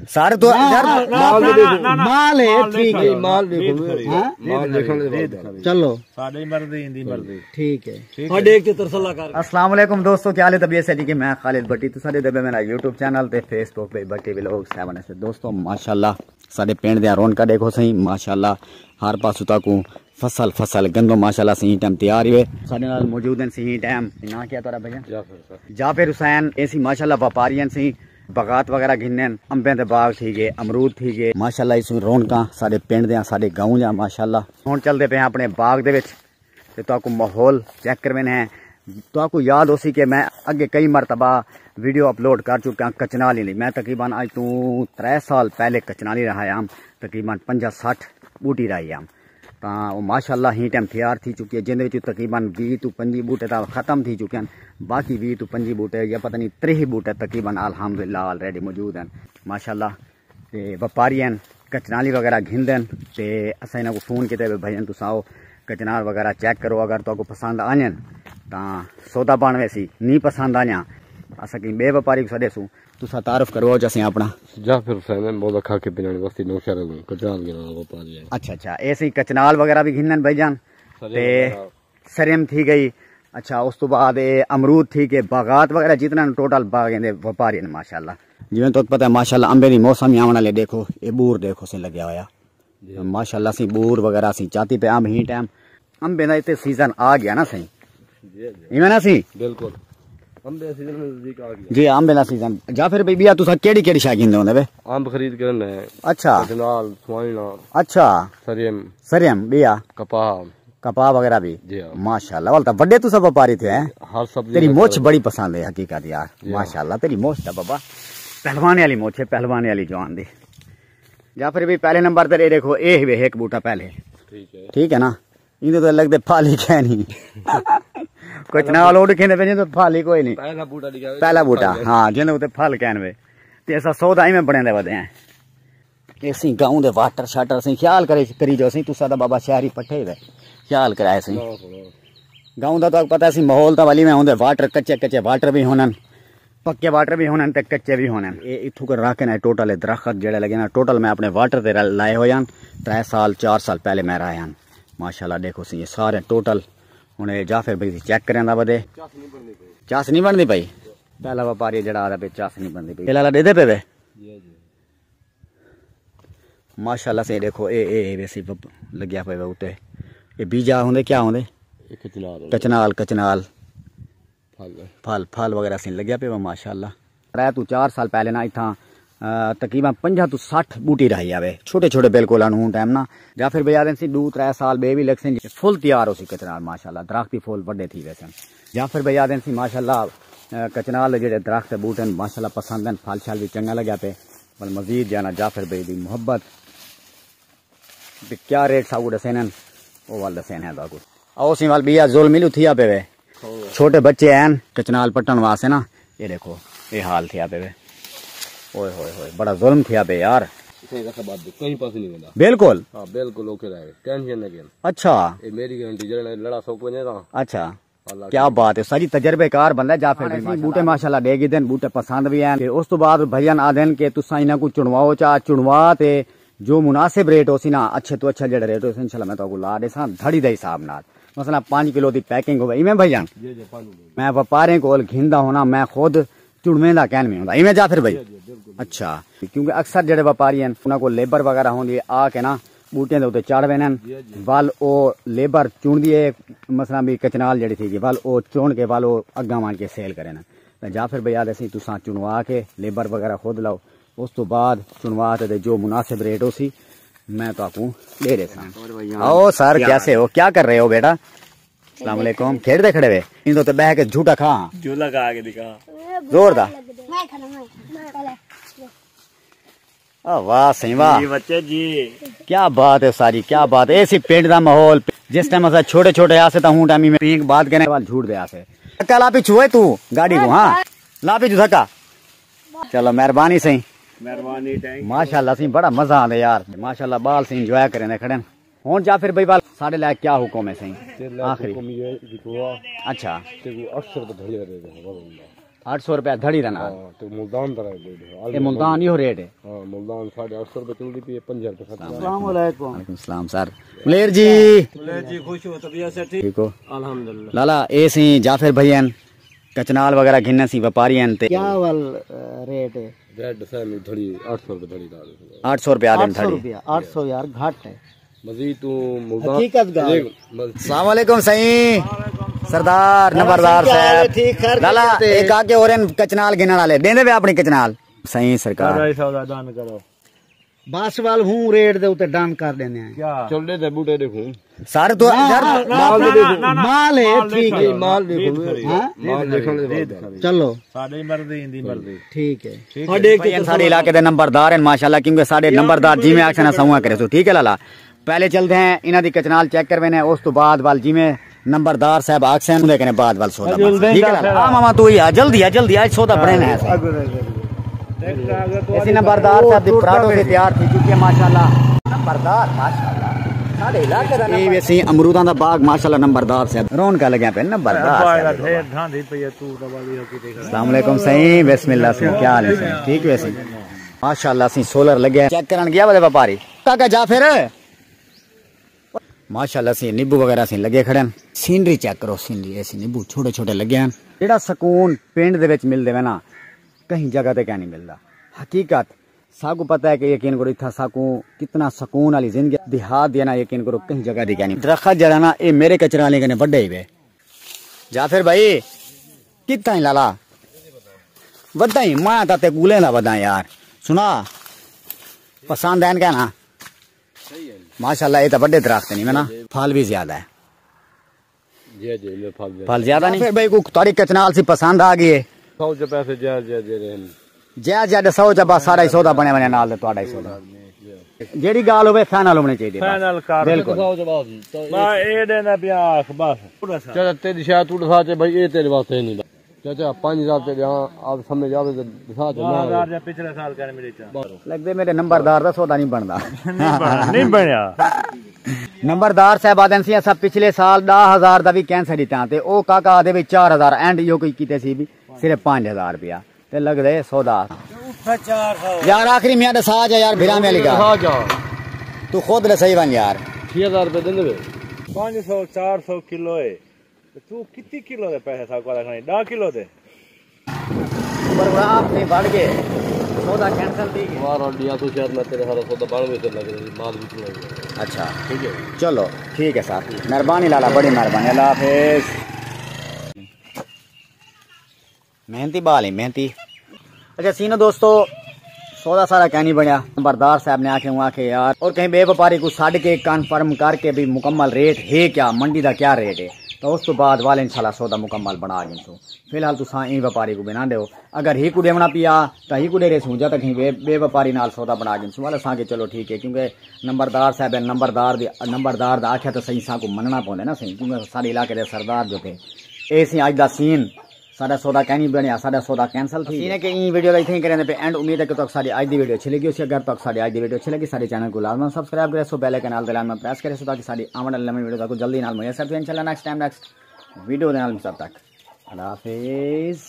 सारे तो यार माल है ठीक है ਮਾਲ ਦੇਖੋ हाँ? ਮਾਲ ਦੇਖਣ ਦੇ ਬਾਅਦ चलो ਸਾਡੀ ਮਰਜ਼ੀ ਇੰਦੀ ਮਰਜ਼ੀ ठीक है ਸਾਡੇ ਇੱਕ ਤੇ ਤਰਸਲਾ ਕਰ अस्सलाम वालेकुम दोस्तों क्या हाल है तबीयत से मैं खालिद भट्टी तो सारे दबे मेरा यूट्यूब चैनल ते फेसबुक पे भट्टी व्लॉग सेवन से दोस्तों माशाल्लाह साडे पिंड दे रौनका देखो सही माशाल्लाह हर पासों तक फसल फसल गंदो माशाल्लाह सही टाइम तैयार हुए साडे नाल मौजूद हैं सही टाइम ना क्या तोरा भैया जाफिर हुसैन ऐसी माशाल्लाह व्यापारी हैं सही बगात वगैरह घिन्ने अंबे दे बाग ठीक है, अमरूद ठीक है। माशाल्लाह इस रौनका साडे पिंड साडे गाँव जा माशाल्लाह। हुन चलदे पे अपने बाग विच, ते माहौल चेक करवेने हैं। तो याद हो सी कि मैं अगे कई मरतबा वीडियो अपलोड कर चुका कचनाली ਲਈ मैं तकरीबन आज तू त्रै साल पहले कचनाली रहा आम तकरीबन पंजा सठ बूटी रही आम ਤਾਂ ਉਹ ਮਾਸ਼ਾਅੱਲਾ ਹੀ ਟਾਈਮ ਤਿਆਰ ਥੀ ਚੁੱਕੀ ਹੈ ਜਿਹਦੇ ਵਿੱਚ ਤਕਰੀਬਨ 20 ਤੋਂ 25 ਬੂਟੇ ਤਾਂ ਖਤਮ ਥੀ ਚੁੱਕੇ ਹਨ ਬਾਕੀ 20 ਤੋਂ 25 ਬੂਟੇ ਜਾਂ ਪਤਾ ਨਹੀਂ 30 ਬੂਟੇ ਤਕਰੀਬਨ ਅਲਹਮਦੁਲਿਲਾ ਆਲਰੇਡੀ ਮੌਜੂਦ ਹਨ ਮਾਸ਼ਾਅੱਲਾ ਤੇ ਵਪਾਰੀ ਹਨ ਕਚਨਾਲੀ ਵਗੈਰਾ ਘਿੰਦੇ ਹਨ ਤੇ ਅਸਾਂ ਇਹਨਾਂ ਨੂੰ ਫੋਨ ਕੀਤੇ ਵੀ ਭਾਈ ਤੁਸੀਂ ਆਓ कचनार वगैरह चेक करो अगर तो पसंद आन तो सौदा बन वैसी नहीं पसंद आया असां कंहिं के कचनाल के व्यापारी अच्छा अच्छा कचनाल वगैरह भी घिनन भाईजान ते थी गई अच्छा उस तो बाद अमरूद थी के बागात वगैरह जितना टोटल व्यापारी ने माशाल्लाह जिमें तो पता है माशाल्लाह अंबे मौसम वाले देखो ये बूर देखो से लगे होया माशाल्लाह सी बूर वगैरह सी चाती पे आम ही टाइम अंबे का इतने सीज़न आ गया ना सही ना सी बिल्कुल ਅੰਬੇ ਸੀਜ਼ਨ ਵਿੱਚ ਨਜ਼ਦੀਕ ਆ ਗਿਆ जी अंबे ਦਾ सीजन ਜਾਂ ਫਿਰ ਬੀਬੀ ਆ ਤੁਸੀਂ ਕਿਹੜੀ ਕਿਹੜੀ ਸ਼ਾਗਿੰਦੇ ਹੁੰਦੇ ਵੇ ਅੰਬ ਖਰੀਦ ਕੇ ਨੇ अच्छा ਕਚਨਾਲ ਸਵਾਈਨਾ अच्छा ਸਰੀਮ सरेम बिया ਕਪਾਹ कपा वगैरह भी जी हाँ। माशाल्लाह वाल तो बड़े तू सब व्यापारी थे हैं ਹਰ ਸਬਜ਼ੀ तेरी ਦਾ मोछ कलर- बड़ी पसंद है हकीकत यार माशाल्लाह तेरी मोछ था बाबा पहलवाने वाली मोछ है पहलवाने वाली जवान दी या फिर भी पहले नंबर ते ये देखो ए वे एक बूटा पहले ਠੀਕ ਹੈ ठीक है ना इन्हें तो लगते फाली क्या नहीं कुछ ना लोड खेने पे तो फल ही कोई नहीं। पहला बूटा दिखा पहला बूटा। हाँ जिन्हें उते फल कहन वे। ते ऐसा सौदा ही में बने दे वदे हैं। एसी गाँव दे वाटर शटर से ख्याल करे करी जो सी तुसा दा बाबा शहरी पट्टे वे। ख्याल कराए सी। गाँव दा तो पता सी माहौल ता वाली में होंदे वाटर कच्चे कच्चे वाटर भी होनन। पक्के वाटर भी होनन ते कच्चे भी होनन। ए इतों को रख ना टोटल दरखत जेड़े लगे ना टोटल मैं अपने वाटर से लाए हो जान त्रै साल 4 साल पहले मैं राया माशाल्लाह देखो सी ये सारे टोटल ਹੁਣ ਇਹ ਜਾਫਰ ਬਈ ਚੈੱਕ ਕਰਿਆਂਦਾ ਬਦੇ। ਚਾਸ ਨਹੀਂ ਬਣਦੀ ਪਈ। ਪਹਿਲਾ ਵਪਾਰੀ ਜਿਹੜਾ ਆਦਾ ਪਈ ਚਾਸ ਨਹੀਂ ਬਣਦੀ ਪਈ। ਪਹਿਲਾ ਦੇ ਦੇ ਪਵੇ ਮਾਸ਼ਾਅੱਲਾ ਸੇ ਦੇਖੋ ਇਹ ਇਹ ਵੈਸੇ ਲੱਗਿਆ ਪਵੇ ਉਤੇ। ਇਹ ਬੀਜਾ ਹੁੰਦੇ ਕੀ ਹੁੰਦੇ? ਕਚਨਾਲ ਕਚਨਾਲ। ਫਲ। ਫਲ ਫਲ ਵਗੈਰਾ ਸੇ ਲੱਗਿਆ ਪਵੇ ਮਾਸ਼ਾਅੱਲਾ। ਰਹਿ ਤੂੰ 4 ਸਾਲ ਪਹਿਲੇ ਨਾ ਇਥਾਂ तकरीबन पंजा तू सठ बूटी रही आवे। छोटे छोटे बिल्कुल अनहून टाइम ना। या फिर बजा दें सी दो त्रै साल बे भी लगसे फुल तैयार हो सी कचनाल माशाल्लाह। दरख्त भी फुल बड़े थी वैसे। या फिर बजा दें सी माशाल्लाह कचनाल जेड़े दरख्त बूटे न माशाल्लाह पसंद हैं फल शल भी चंगा लगे पे। पर मजीद जाना जाफिर भाई दी मोहब्बत। क्या रेट सागू दसे न? वो वाल दसे है दागू आओ सी वाल बिया जोल मिलू थिया पे वे छोटे बच्चे हैं कचनाल पट्टन वास्ते ना। ये देखो ये हाल थिया पे वे ओए होए होए बड़ा जुल्म किया बे यार। कहीं पास नहीं मिला। बिल्कुल? हाँ बिल्कुल ओके रहे टेंशन नहीं अच्छा। ये मेरी गारंटी जरा लड़ा सौ को नहीं अच्छा। क्या बात है सारी तजर्बेकार बंदा जा फिर बूटे माशाल्लाह देगी देन बूटे पसंद भी आए उस तो बाद भजन आ देन के तुसा इना को चुनवाओ चा चुनवा ते जो मुनासिब रेट हो सी ना अच्छे तो अच्छा जेड़ा रेट हो सी इंशाल्लाह मैं तो ला दे सा धड़ी दे हिसाब ना मसला 5 किलो दी पैकिंग हो गई। मैं भजन मैं व्यापारी कोल घिंदा होना मैं खुद चुनवे दा कहन में हुंदा। इवें जा फिर भाई। अच्छा क्योंकि अक्सर जेड़े व्यापारी हैं उन्हां को लेबर वगैरह होंदी आ के ना बूटियाँ दे उत्ते चढ़ वेन वल ओ लेबर चुनदी है मसला भी कचनाल जेड़ी थी वल ओ चुन के वल ओ अग्गा मान के सेल करे ना। ते जा फिर भैया दसी तुसां चुनवा के लेबर वगैरह खुद लाओ। उस तो बाद चुनवा ते जो मुनासिब रेट हो सी मैं तो आपको दे दे सा आओ सर कैसे हो? क्या कर रहे हो बेटा? सलामकुम खेड़ दे खड़े हुए इन तो, बह के झूठा खा झूला खा के दिखा। ज़ोर दा वाह सही वाह। बच्चे जी। क्या बात है सारी क्या बात है। ऐसी पेंट का माहौल। जिस टाइम ऐसा छोटे छोटे आसे ता हूँ टाइम में। एक बात कहने वाल झूठ दे आसे। धक्का लापी छुए तू गाड़ी को हाँ। लापी छू धक्का। चलो मेहरबानी सही। मेहरबानी माशाल्लाह सही बड़ा मज़ा आंदा यार। माशाल्लाह बाल सही एंजॉय करें खड़े हूँ जा फिर भाई साढ़े लाख क्या हुक्म है सही? आखिरी। अच्छा। आठ सौ रुपया धड़ी रहना। मुल्तान तरह रेट है मुल्तान रेट है। मुल्तान साढ़े आठ सौ रुपये चल रही है पंजा रुपये सलाम sir. Muller ji. Muller ji खुश हो तबीयत से ठीक? हो। अल्हम्दुलिल्लाह। लाला ए सी जाफिर भैया कचनाल वगैरह घिन्ने सी व्यापारी हैं ते क्या वाल रेट है? रेट से धड़ी 800 रुपए धड़ी का 800 रुपया आदमी धड़ी। 800 यार घाट है। मजीद तू। देख, सही सरदार नंबरदार है? साहब। लाला एक आके और इन कचनाल गिनन वाले। देंदे वे अपनी कचनाल? सही सरकार। सौदा दान करो। बस वाल हूँ रेट दे उते डान कर देने हैं क्या? चल दे बूटे देखूँ। सर तो यार माल है ठीक है। माल देखो हाँ? माल देखने दे बाद चलो। साडी मर्ज़ी इंदी मर्ज़ी। ठीक है। भाई साढ़े इलाके दे नंबरदार हैं माशाल्लाह क्योंकि नंबरदार आखन ना सऊआ करे सो ठीक है लाला? पहले चलते हैं इन्हां दी कचनाल चेक करवेने उस तो बाद वाल जिवें नंबरदार साहब कने बाद वाल सौदा ठीक है आ मामा तू ही आ जल्दी आ जल्दी आज सौदा बने है ऐसी नंबरदार साहब दी पराठों से तैयार थी चुकी है माशाल्लाह। नंबरदार माशाल्लाह। साढ़े इलाके दा ये वैसे अमरूदां दा बाग माशाल्लाह नंबरदार साहब। रौनक लगे पे नंबरदार तू हो की वालेकुम सही बिस्मिल्लाह से क्या हाल है सही ठीक वैसे माशाल्लाह सी सोलर लगे चेक करन गया वाले व्यापारी? काका जा फिर माशाला से निबू वगैरह से लगे खड़े सीनरी चेक करो, सीनरी, ऐसे निबू छोटे छोटे लगे हैं। जोड़ा सुकून पिंड मिलते हैं ना, कहीं जगह पर क्या नहीं मिलता हकीकत सबको पता है कि यकीन करो इतना सकून कितना सकून वाली ज़िंदगी देहात देना यकीन करो, कहीं जगह दे नहीं। दरखत जरा ना ये मेरे कचरे वाले कहने बड़े ही वे। जा फिर भाई कि लाला। बदा ही, माया गूले ना बदा यार। सुना, पसंद है ना? माशाल्लाह ये तो बड़े दरख्त नहीं में ना फल भी ज्यादा है जे जे ले फल दे फल ज्यादा नहीं फिर भाई को तारी कचनाल सी पसंद आ गई है सौ च पैसे जे जे दे रहे हैं जै जै सौ च बस सारा ही सौदा बने बने नाल ते ਤੁਹਾਡਾ ਹੀ ਸੌਦਾ ਜਿਹੜੀ ਗੱਲ ਹੋਵੇ ਫਾਈਨਲ ਹੋਣੀ ਚਾਹੀਦੀ ਹੈ ਬਸ। फाइनल कर बिल्कुल सौ च बात तो मैं ए देना ब्याह बस पूरा सा चाचा तेरी शायद तू दसा चे भाई ये तेरे वास्ते नहीं चाचा पाँच हजार ते यहाँ आप समझ जावे तो दसा चे ना हजार या पिछले साल का मेरे चा ਲੱਗਦੇ ਮੇਰੇ ਨੰਬਰਦਾਰ ਦਾ ਸੌਦਾ ਨਹੀਂ ਬਣਦਾ नहीं बनया ਨੰਬਰਦਾਰ ਸਾਹਿਬਾਦਨ ਸੀ ਅਸਾਂ ਪਿਛਲੇ ਸਾਲ 10000 ਦਾ ਵੀ ਕੈਂਸਰ ਦਿੱਤਾ ਤੇ ਉਹ ਕਾਕਾ ਆਦੇ ਵੀ 4000 ਐਂਡ ਜੋ ਕੋਈ ਕੀਤੇ ਸੀ ਵੀ ਸਿਰਫ 5000 ਰੁਪਿਆ ਤੇ ਲੱਗਦੇ ਸੌਦਾ ਯਾਰ ਆਖਰੀ ਮਿਆਂ ਦਾ ਸਾਜ ਹੈ ਯਾਰ ਭਿਰਾਂ ਵਾਲੀ दसा ਗੱਲ जा ਤੂੰ ਖੁਦ ਲੈ ਸਹੀ ਬਣ ਯਾਰ छह हजार रुपये दे देवे पाँच सौ चार सौ किलो है तो तू कितनी किलो दे पैसे साग वाला खाने दस किलो दे। पर प्रोग्राम नहीं बढ़ गए। सौदा कैंसिल बार और लिया तो शायद मैं तेरे सारा सौदा बारह में लग रही माल भी चला गया। अच्छा। ठीक है। चलो ठीक है साहब। मेहरबानी लाला बड़ी मेहरबानी। अल्लाह हाफिज। मेहनती बाल है मेहनती। अच्छा सीनो दोस्तों सौदा सारा क्या नहीं बनया नंबरदार साहब ने आके वहाँ के यार। और कहीं बे व्यापारी को साढ़ के कन्फर्म करके भी मुकम्मल रेट है क्या? मंडी का क्या रेट है? तो उस तो बाद वाले इंशाल्लाह सौदा मुकम्मल बना जिनसो फ़िलहाल तुसा ई व्यापारी को बिना दो अगर ही कुड़े बना पिया तो ही कुड़े रेस जा तक ही बे बे व्यापारी नाल सौदा बना जिनसो वाले साके चलो ठीक है, क्योंकि नंबरदार साहब नंबरदार नंबरदार आख्या तो सही साको मनना पौने ना सही क्योंकि सारे इलाके सरदार जो थे। ए सी अज का सीन साडा सौदा कैं नहीं बनया साढ़ा सौदा कैंसल थी। इन्हें के वीडियो इतने ही करेंगे पे एंड उम्मीद है कि तक सारी आज की वीडियो अच्छी लगी उसी अगर तक सारी आज की वीडियो अच्छी लगी सारे चैनल को लाजम सब्सक्राइब करें। सो बेल आइकन के में प्रेस करें, सो ताकि सारी आमन अल्लाह वीडियो तक जल्दी नाल मुझे सब इंशाल्लाह नेक्स्ट टाइम नेक्स्ट वीडियो नाल सब तक। अल्लाह हाफिज।